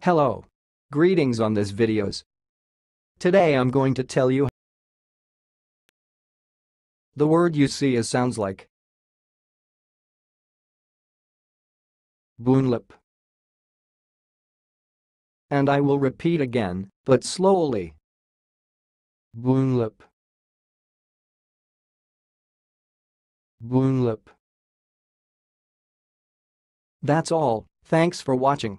Hello. Greetings on this videos. Today I'm going to tell you the word you see is sounds like boonlap. And I will repeat again, but slowly. Boonlap. Boonlap. That's all, thanks for watching.